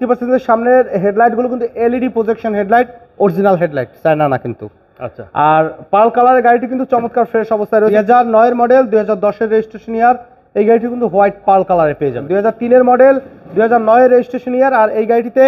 Fifty পার্সেন্টের সামনের হেডলাইটগুলো কিন্তু LED projection headlight original headlight China না কিন্তু। আচ্ছা। আর পাল কালারের গাড়িটি কিন্তু চমৎকার ফ্রেশ অবস্থায় রয়েছে। দুই হাজার নয়ের মডেল দুই হাজার দশের রেজিস্ট্রেশন ইয়ার এই গাড়িটি কিন্তু হোয়াইট পাল কালারে পেয়ে যাবেন দুই হাজার তিনের মডেল দুই হাজার নয়ের রেজিস্ট্রেশন ইয়ার আর এই গাড়িটিতে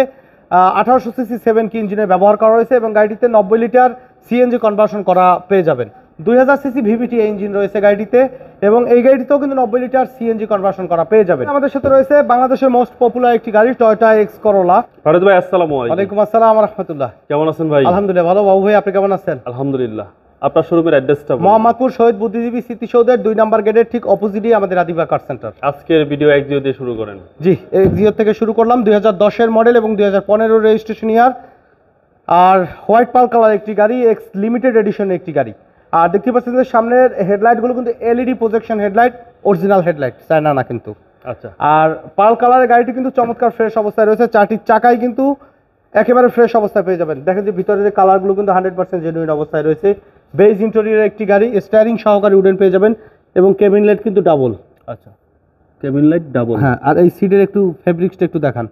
আঠারোশো সিসি সেভেন কি ইঞ্জিনের ব্যবহার করা রয়েছে এবং গাড়িটিতে নব্বই লিটার সিএনজি কনভার্সন করা পেয়ে যাবেন। দুই হাজার সিসি ভিভিটি ইঞ্জিন রয়েছে গাড়িটিতে এবং এই গাড়িতেও কিন্তু নব্বই লিটার সিএনজি কনভার্সন করা পেয়ে যাবেন। আমাদের সাথে রয়েছে বাংলাদেশের মোস্ট পপুলার একটি গাড়ি টয়টা এক্স করোলা ফারুদ ভাই আসসালামু আলাইকুম। আসসালাম রহমতুল্লাহ। কেমন আছেন ভাই? আলহামদুলিল্লাহ ভালো। বাবু ভাই আপনি কেমন আছেন? আলহামদুলিল্লাহ। আপনার শোরুমের অ্যাড্রেসটা মোহাম্মদপুর শহীদ বুদ্ধিজীবী স্মৃতিসৌধের দুই নম্বর গেটের ঠিক অপোজিটই আমাদের আদিবা কার সেন্টার আজকের ভিডিও এক জিও দিয়ে শুরু করেন। জি জিও থেকে শুরু করলাম। দুই হাজার দশের মডেল এবং দুই হাজার পনেরো রেজিস্ট্রেশন ইয়ার আর হোয়াইট পাল কালার একটি গাড়ি এক্স লিমিটেড এডিশনের একটি গাড়ি। আর দেখতে পাচ্ছেন যে সামনের হেডলাইটগুলো কিন্তু LED projection headlight original headlight China না কিন্তু। আচ্ছা। আর পাল কালারের গাড়িটি কিন্তু চমৎকার ফ্রেশ অবস্থায় রয়েছে চারটির চাকাই কিন্তু একেবারে ফ্রেশ অবস্থায় পেয়ে যাবেন। দেখেন যে ভিতরে যে কালারগুলো কিন্তু হান্ড্রেড পার্সেন্ট জেনুইন অবস্থায় রয়েছে। বেজ ইন্টেরিয়র একটি গাড়ি স্টারিং সহকারে উডেন পেয়ে যাবেন এবং কেবিন লাইট কিন্তু ডাবল আচ্ছা। কেবিন লাইট ডাবল হ্যাঁ আর এই সিটের একটু ফেব্রিক্সটা একটু দেখান।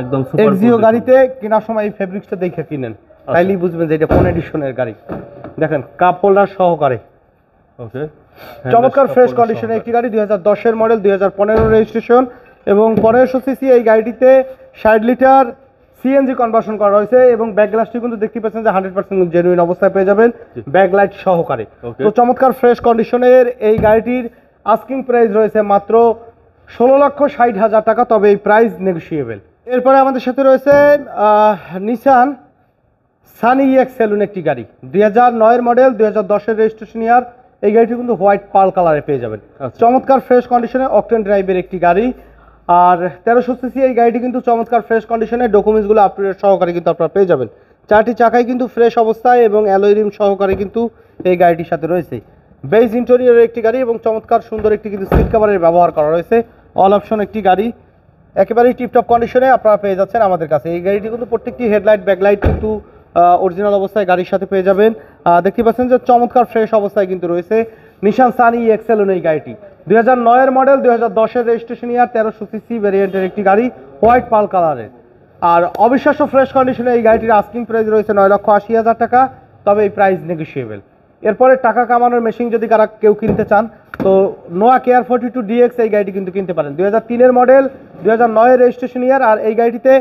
একদম সুপার এক্সিও গাড়িতে কেনার সময় এই ফেব্রিক্সটা দেখে কিনেন। তাইলেই বুঝবেন যে এটা কোন এডিশনের গাড়ি। দেখেন কাপ হোল্ডার সহকারে ওকে চমৎকার ফ্রেশ কন্ডিশনে একটি গাড়ি দুই হাজার দশের মডেল দুই হাজার পনেরো রেজিস্ট্রেশন এবং পনেরোশো সিসি এই গাড়িটিতে ষাট লিটার সিএনজি কনভার্সন করা হয়েছে এবং ব্যাক গ্লাসটি কিন্তু দেখতে পাচ্ছেন যে হান্ড্রেড পার্সেন্ট জেনুইন অবস্থায় পেয়ে যাবেন। ব্যাক লাইট সহকারে। তো চমৎকার ফ্রেশ কন্ডিশনের এই গাড়িটির আস্কিং প্রাইস রয়েছে মাত্র ষোলো লক্ষ ষাট হাজার টাকা তবে এই প্রাইস নেগোসিয়েবল এরপরে আমাদের সাথে রয়েছে নিসান সানি ইএক্স সেলুন একটি গাড়ি। দুই হাজার নয়ের মডেল দুই হাজার দশের রেজিস্ট্রেশন ইয়ার এই গাড়িটি কিন্তু হোয়াইট পাল কালারে পেয়ে যাবেন। আচ্ছা। চমৎকার ফ্রেশ কন্ডিশনে অকটেন ড্রাইভের একটি গাড়ি। আর তেরোশো সিসি এই গাড়িটি কিন্তু চমৎকার ফ্রেশ কন্ডিশনে ডকুমেন্টসগুলো আপডেট সহকারে কিন্তু আপনারা পেয়ে যাবেন। চারটি চাকাই কিন্তু ফ্রেশ অবস্থায় এবং অ্যালোই রিম সহকারে কিন্তু এই গাড়িটির সাথে রয়েছে। বেজ ইন্টেরিয়রের একটি গাড়ি এবং চমৎকার সুন্দর একটি কিন্তু সিট কাভারের ব্যবহার করা রয়েছে। অল অপশন একটি গাড়ি। একেবারেই টিপটপ কন্ডিশনে আপনারা পেয়ে যাচ্ছেন আমাদের কাছে। এই গাড়িটি কিন্তু প্রত্যেকটি হেডলাইট ব্যাকলাইট কিন্তু অরিজিনাল অবস্থায় গাড়ির সাথে পেয়ে যাবেন। দেখতে পাচ্ছেন যে চমৎকার ফ্রেশ অবস্থায় কিন্তু রয়েছে নিশান সানি এক্সেল এই গাড়িটি। দুই হাজার নয়ের মডেল দুই হাজার দশের রেজিস্ট্রেশন ইয়ার তেরোশো সিসি ভ্যারিয়েন্টের একটি গাড়ি হোয়াইট পাল কালারের আর অবিশ্বাস্য ফ্রেশ কন্ডিশনে এই গাড়িটির আস্কিং প্রাইস রয়েছে নয় লক্ষ আশি হাজার টাকা, তবে এই প্রাইস নেগোসিয়েবল এরপরে টাকা কামানোর মেশিন যদি কারা কেউ কিনতে চান, তো Noah care forty two DX এই গাড়িটি কিন্তু কিনতে পারেন। দুই হাজার তিনের মডেল দুই হাজার নয়ের রেজিস্ট্রেশন ইয়ার আর এই গাড়িটিতে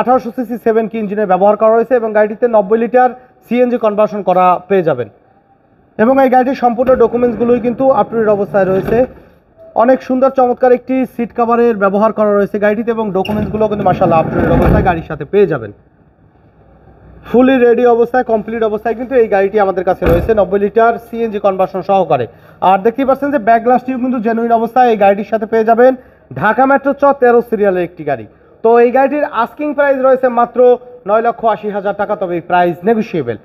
আঠারোশো সিসি সেভেন কি ইঞ্জিনের ব্যবহার করা হয়েছে এবং গাড়িটিতে নব্বই লিটার সিএনজি কনভার্সন করা পেয়ে যাবেন। এবং এই গাড়িটির সম্পূর্ণ ডকুমেন্টসগুলোই কিন্তু আপডেট অবস্থায় রয়েছে। অনেক সুন্দর, চমৎকার একটি সিট কভারের ব্যবহার করা রয়েছে গাড়িটিতে এবং ডকুমেন্টসগুলো কিন্তু মাসাল্লাহ আপডেট অবস্থায় গাড়ির সাথে পেয়ে যাবেন। ফুলি রেডি অবস্থায় কমপ্লিট অবস্থায় কিন্তু এই গাড়িটি আমাদের কাছে রয়েছে, নব্বই লিটার সিএনজি কনভার্সন সহকারে। আর দেখতেই পাচ্ছেন যে ব্যাক গ্লাসটিও কিন্তু জেনুইন অবস্থায় এই গাড়িটির সাথে পেয়ে যাবেন। ঢাকা মেট্রো চ তেরো সিরিয়ালের একটি গাড়ি। তো এই গাড়িটির আস্কিং প্রাইস রয়েছে মাত্র নয় লক্ষ আশি হাজার টাকা, তবে এই প্রাইস নেগোসিয়েবল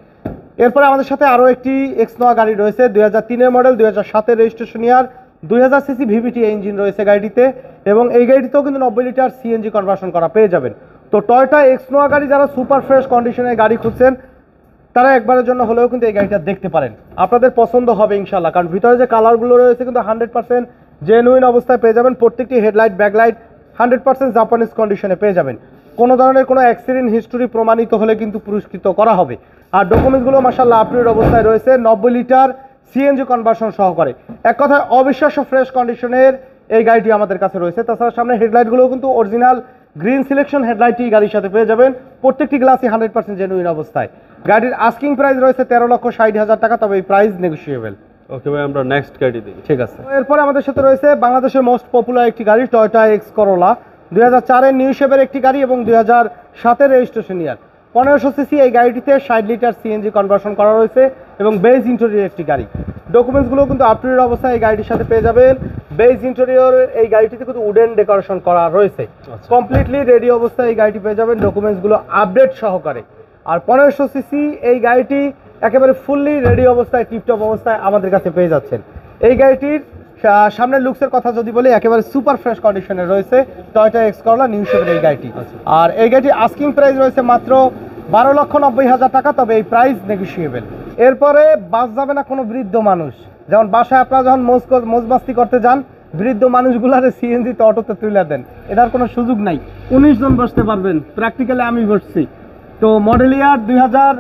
এরপরে আমাদের সাথে আরও একটি এক্স নোয়া গাড়ি রয়েছে, দুই হাজার তিনের মডেল দুই হাজার সাতের রেজিস্ট্রেশন ইয়ার দুই হাজার সিসি ভিভিটি ইঞ্জিন রয়েছে গাড়িটিতে এবং এই গাড়িতেও কিন্তু নব্বই লিটার সিএনজি কনভার্সন করা পেয়ে যাবেন। তো টয়টা এক্স নোয়া গাড়ি যারা সুপার ফ্রেশ কন্ডিশনের গাড়ি খুঁজছেন, তারা একবারের জন্য হলেও কিন্তু এই গাড়িটা দেখতে পারেন। আপনাদের পছন্দ হবে ইনশাল্লাহ কারণ ভিতরে যে কালারগুলো রয়েছে কিন্তু হান্ড্রেড পার্সেন্ট জেনুইন অবস্থায় পেয়ে যাবেন, প্রত্যেকটি headlight backlight hundred percent Japanese কন্ডিশনে পেয়ে যাবেন। কোনো ধরনের কোনো অ্যাক্সিডেন্ট হিস্টোরি প্রমাণিত হলে কিন্তু পুরস্কৃত করা হবে। আর ডকুমেন্টসগুলো মাসাল্লাহ আপডেট অবস্থায় রয়েছে, নব্বই লিটার সিএনজি কনভার্সন সহকারে। এক কথায় অবিশ্বাস্য ফ্রেশ কন্ডিশনের এই গাড়িটি আমাদের কাছে রয়েছে। তাছাড়া সামনে হেডলাইটগুলোও কিন্তু অরিজিনাল গ্রিন সিলেকশন হেডলাইটই গাড়ির সাথে পেয়ে যাবেন। প্রত্যেকটি গ্লাসই হান্ড্রেড পার্সেন্ট জেনুইন অবস্থায়। গাড়ির আস্কিং প্রাইস রয়েছে তেরো লক্ষ ষাট হাজার টাকা, তবে এই প্রাইস নেগোসিয়েবল ওকে ভাই আমরা নেক্সট গাড়ি দেখি ঠিক আছে। এরপরে আমাদের সাথে রয়েছে বাংলাদেশের মোস্ট পপুলার একটি গাড়ি টয়টা এক্স করোলা দুই হাজার চারের নিউ শেপের একটি গাড়ি এবং দুই হাজার সাতের রেজিস্ট্রেশন ইয়ার পনেরোশো সিসি এই গাড়িটিতে ষাট লিটার সিএনজি কনভার্সন করা রয়েছে এবং বেজ ইন্টেরিয়র একটি গাড়ি। ডকুমেন্টসগুলো কিন্তু আপটুডেট অবস্থায় এই গাড়িটির সাথে পেয়ে যাবেন। বেজ ইন্টেরিয়র এই গাড়িটিতে কিন্তু উডেন ডেকোরেশন করা রয়েছে। আচ্ছা। কমপ্লিটলি রেডি অবস্থায় এই গাড়িটি পেয়ে যাবেন। ডকুমেন্টসগুলো আপডেট সহকারে। আর পনেরোশো সিসি এই গাড়িটি একেবারে ফুললি রেডি অবস্থায় টিপটপ অবস্থায় আমাদের কাছে পেয়ে যাচ্ছেন। এই গাড়িটির সামনের লুকসের কথা যদি বলি একেবারে সুপার ফ্রেশ কন্ডিশনে রয়েছে টয়টা এক্স করলা নিউ শেপের এই গাড়িটি। আচ্ছা। আর এই গাড়িটি আস্কিং প্রাইস রয়েছে মাত্র বারো লক্ষ নব্বই হাজার টাকা তবে এই প্রাইস নেগোসিয়েবল এরপরে বাস যাবে না কোনো বৃদ্ধ মানুষ। যেমন বাসায় আপনারা যখন মোজ মোজমাস্তি করতে যান বৃদ্ধ মানুষগুলারে সিএনজিতে অটোতে তুলে দেন। এটার কোনো সুযোগ নাই। উনিশ জন বসতে পারবেন। প্র্যাকটিক্যালি আমি বসছি। তো মডেল ইয়ার দুই হাজার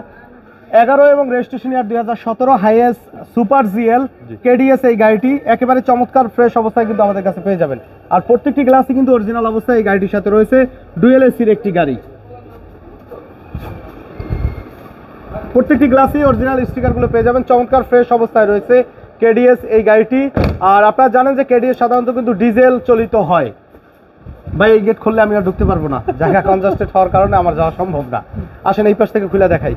এগারো এবং রেজিস্ট্রেশন ইয়ার দুই হাজার সতেরো হাইয়েস্ট সুপার জিএল। কেডিএস এই গাড়িটি একেবারে চমৎকার ফ্রেশ অবস্থায় কিন্তু আমাদের কাছে পেয়ে যাবেন। আর প্রত্যেকটি গ্লাসই কিন্তু অরিজিনাল অবস্থায় এই গাড়িটির সাথে রয়েছে ডুয়েল এসির একটি গাড়ি। প্রত্যেকটি গ্লাসে অরিজিনাল স্টিকারগুলো পেয়ে যাবেন চমৎকার ফ্রেশ অবস্থায় রয়েছে কেডিএস এই গাড়িটি। আর আপনারা জানেন যে কেডিএস সাধারণত কিন্তু ডিজেল চলিত হয়। ভাই এই গেট খুললে আমি আর ঢুকতে পারব না। জায়গা কনজাস্টেড হওয়ার কারণে আমার যাওয়া সম্ভব না। আসেন এই পাশ থেকে খুলে দেখাই।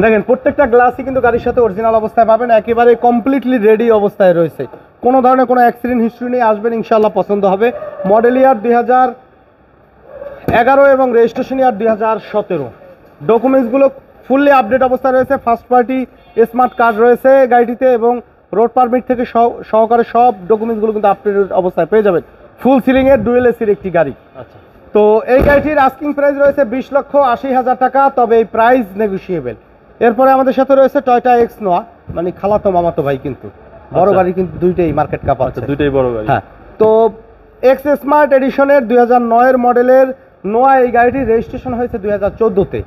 দেখেন প্রত্যেকটা গ্লাসই কিন্তু গাড়ির সাথে অরিজিনাল অবস্থায় পাবেন একেবারে কমপ্লিটলি রেডি অবস্থায় রয়েছে। কোনো ধরনের কোনো অ্যাক্সিডেন্ট হিস্ট্রি নিয়ে আসবেন ইনশাল্লাহ পছন্দ হবে। মডেল ইয়ার দুই হাজার এগারো এবং রেজিস্ট্রেশন ইয়ার দুই হাজার সতেরো। ডকুমেন্টসগুলো ফুললি আপডেট অবস্থায় রয়েছে ফার্স্ট পার্টি স্মার্ট কার্ড রয়েছে গাড়িটিতে এবং রোড পারমিট থেকে সহ- সহকারে সব ডকুমেন্টসগুলো কিন্তু আপডেট অবস্থায় পেয়ে যাবেন। ফুল সিলিংয়ের ডুয়েল এসির একটি গাড়ি। আচ্ছা। তো এই গাড়িটির আস্কিং প্রাইস রয়েছে বিশ লক্ষ আশি হাজার টাকা তবে এই প্রাইস নেগোসিয়েবল এরপরে আমাদের সাথে রয়েছে টয়টা এক্স নোয়া মানে খালাতো মামাতো ভাই কিন্তু। বড় আচ্ছা। গাড়ি কিন্তু দুইটাই মার্কেট কাপ আচ্ছা আছে। দুইটাই বড় গাড়ি। হ্যাঁ তো এক্স স্মার্ট এডিশনের দুই হাজার নয়ের মডেলের নোয়া এই গাড়িটির রেজিস্ট্রেশন হয়েছে দুই হাজার চোদ্দোতে।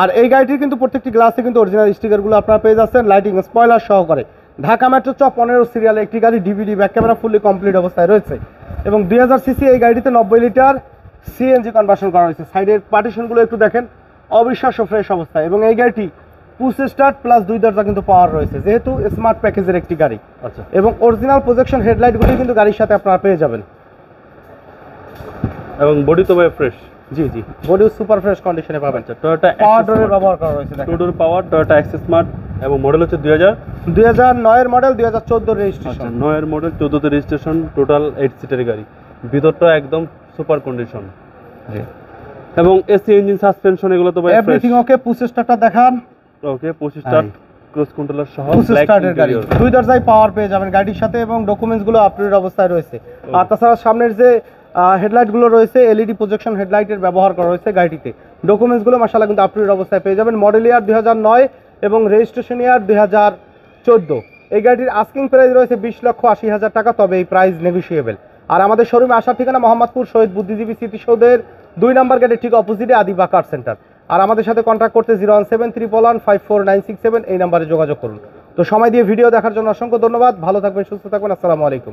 আর এই গাড়িটির কিন্তু প্রত্যেকটি গ্লাসে কিন্তু অরিজিনাল স্টিকারগুলো আপনারা পেয়ে যাচ্ছেন লাইটিং স্পয়লার সহকারে। ঢাকা মেট্রো চ পনেরো সিরিয়াল একটি গাড়ি DVD back camera fully complete অবস্থায় রয়েছে। এবং দুই হাজার সিসি এই গাড়িতে নব্বই লিটার সিএনজি কনভার্সন করা হয়েছে। সাইডের পার্টিশনগুলো একটু দেখেন অবিশ্বাস্য ফ্রেশ অবস্থায়। এবং এই গাড়িটি পুশ স্টার্ট প্লাস দুই দরজা কিন্তু পাওয়ার রয়েছে। যেহেতু স্মার্ট প্যাকেজের একটি গাড়ি। আচ্ছা। এবং অরিজিনাল প্রজেকশন হেডলাইটগুলি কিন্তু গাড়ির সাথে আপনারা পেয়ে যাবেন। এবং বডি তো ভাই ফ্রেশ জি জি। বডিও সুপার ফ্রেশ কন্ডিশনে পাবেন। আচ্ছা টয়োটা পাওয়ার ডোরের ব্যবহার করা রয়েছে দেখেন। Two door power Toyota access smart এবং মডেল হচ্ছে দুই হাজার দুই হাজার নয়ের মডেল দুই হাজার চোদ্দোর আচ্ছা রেজিস্ট্রেশন নয়ের মডেল চোদ্দোতে রেজিস্ট্রেশন টোটাল এইট সিটের গাড়ি। ভিতরটা একদম সুপার কন্ডিশন এবং এসি ইঞ্জিন সাসপেনশন এগুলো তো ভাই এভরিথিং ওকে স্টার্টটা দেখান। ওকে পঁচিশটা হাই। ক্রুজ কন্ট্রোলার সহ ব্ল্যাক স্টার্টের গাড়ি। দুই দরজায় পাওয়ার পেয়ে যাবেন গাড়ির সাথে এবং ডকুমেন্টসগুলো আপডেট অবস্থায় রয়েছে। আর তাছাড়া সামনের যে হেডলাইটগুলো রয়েছে এলইডি প্রজেকশন হেডলাইটের ব্যবহার করা রয়েছে গাড়িটিতে ডকুমেন্টসগুলো মাসালা কিন্তু আপডেট অবস্থায় পেয়ে যাবেন। মডেল ইয়ার দুই হাজার নয় এবং রেজিস্ট্রেশন ইয়ার দুই হাজার চোদ্দ। এই গাড়িটির আস্কিং প্রাইস রয়েছে বিশ লক্ষ আশি হাজার টাকা তবে এই প্রাইস নেগোসিয়েবল আর আমাদের শোরুমে আসার ঠিকানা মোহাম্মদপুর শহীদ বুদ্ধিজীবী স্মৃতিসৌধের দুই নম্বর গেটের ঠিক অপোজিটে আদিবা কার সেন্টার আর আমাদের সাথে কন্ট্যাক্ট করতে zero one seven triple one five four nine six seven এই নাম্বারে যোগাযোগ করুন। তো সময় দিয়ে ভিডিও দেখার জন্য অসংখ্য ধন্যবাদ। ভালো থাকবেন, সুস্থ থাকবেন। আসসালামু আলাইকুম।